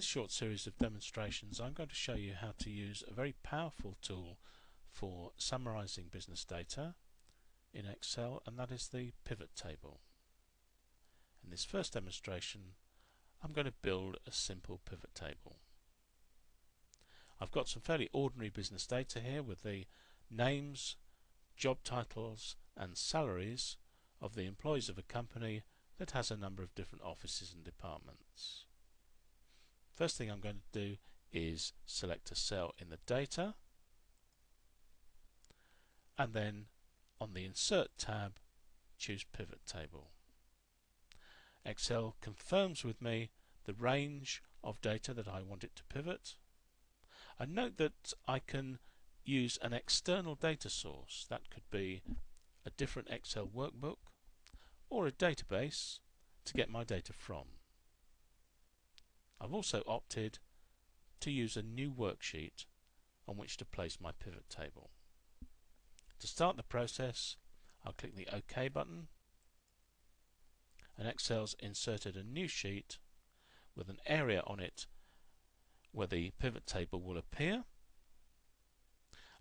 this short series of demonstrations I'm going to show you how to use a very powerful tool for summarizing business data in Excel and that is the pivot table. In this first demonstration I'm going to build a simple pivot table. I've got some fairly ordinary business data here with the names, job titles and salaries of the employees of a company that has a number of different offices and departments. First thing I'm going to do is select a cell in the data and then on the Insert tab choose Pivot Table. Excel confirms with me the range of data that I want it to pivot. And note that I can use an external data source. That could be a different Excel workbook or a database to get my data from. I've also opted to use a new worksheet on which to place my pivot table. To start the process, I'll click the OK button. And Excel's inserted a new sheet with an area on it where the pivot table will appear.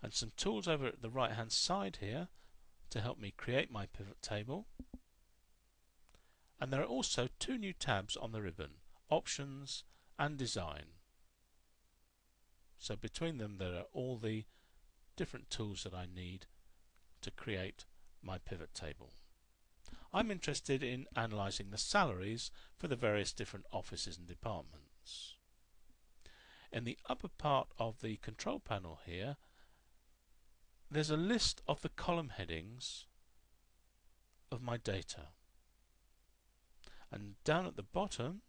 And some tools over at the right hand side here to help me create my pivot table. And there are also two new tabs on the ribbon options and design so between them there are all the different tools that I need to create my pivot table. I'm interested in analysing the salaries for the various different offices and departments. In the upper part of the control panel here there's a list of the column headings of my data and down at the bottom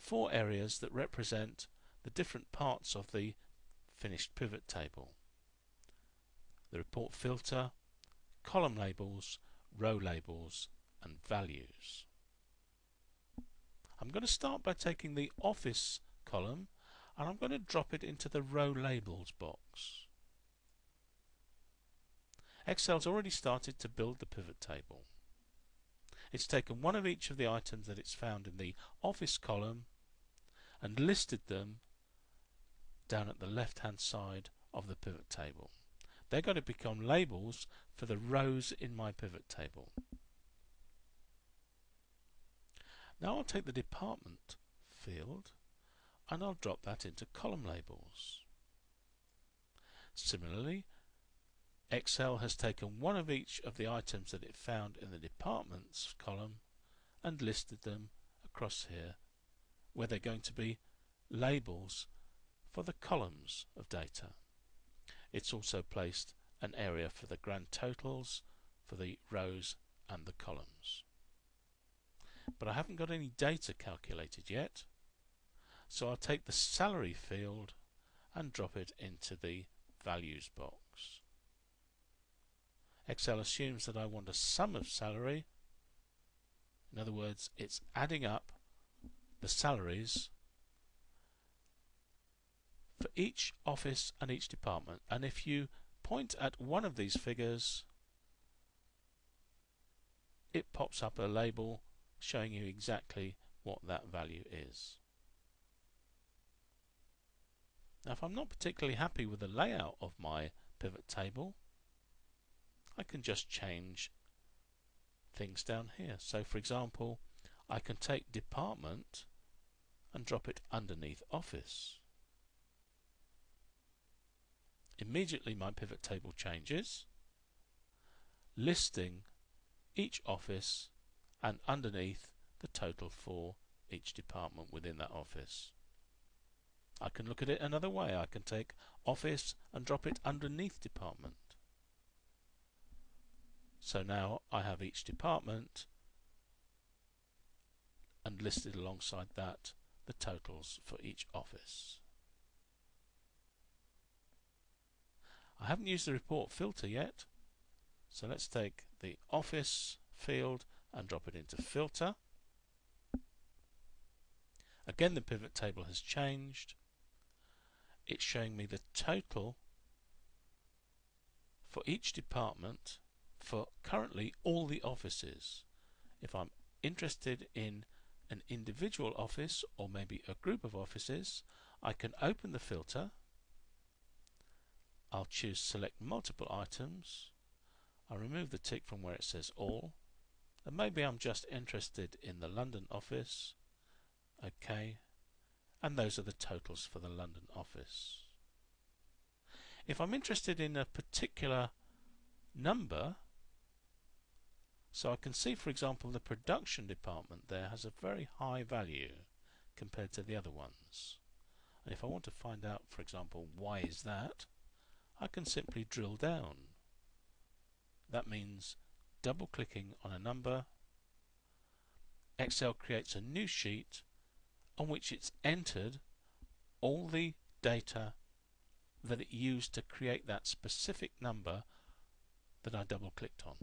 four areas that represent the different parts of the finished pivot table the report filter, column labels, row labels and values. I'm going to start by taking the office column and I'm going to drop it into the row labels box. Excel's already started to build the pivot table. It's taken one of each of the items that it's found in the office column and listed them down at the left hand side of the pivot table. They're going to become labels for the rows in my pivot table. Now I'll take the department field and I'll drop that into column labels. Similarly, Excel has taken one of each of the items that it found in the departments column and listed them across here where they're going to be labels for the columns of data. It's also placed an area for the grand totals for the rows and the columns. But I haven't got any data calculated yet, so I'll take the salary field and drop it into the values box. Excel assumes that I want a sum of salary. In other words, it's adding up the salaries for each office and each department. And if you point at one of these figures, it pops up a label showing you exactly what that value is. Now if I'm not particularly happy with the layout of my pivot table, I can just change things down here. So for example, I can take department and drop it underneath office. Immediately my pivot table changes, listing each office and underneath the total for each department within that office. I can look at it another way. I can take office and drop it underneath department. So now I have each department and listed alongside that the totals for each office. I haven't used the report filter yet so let's take the office field and drop it into filter. Again the pivot table has changed. It's showing me the total for each department for currently all the offices. If I'm interested in an individual office or maybe a group of offices, I can open the filter. I'll choose select multiple items. I'll remove the tick from where it says all. And maybe I'm just interested in the London office. OK. And those are the totals for the London office. If I'm interested in a particular number, so I can see, for example, the production department there has a very high value compared to the other ones. And if I want to find out, for example, why is that, I can simply drill down. That means double clicking on a number, Excel creates a new sheet on which it's entered all the data that it used to create that specific number that I double clicked on.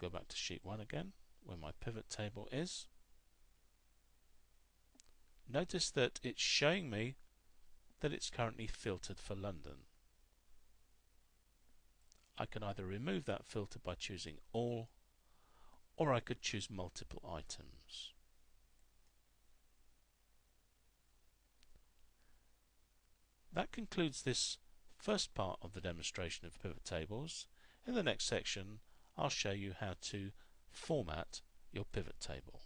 I'll go back to sheet 1 again where my pivot table is. Notice that it's showing me that it's currently filtered for London. I can either remove that filter by choosing all or I could choose multiple items. That concludes this first part of the demonstration of pivot tables. In the next section I'll show you how to format your pivot table.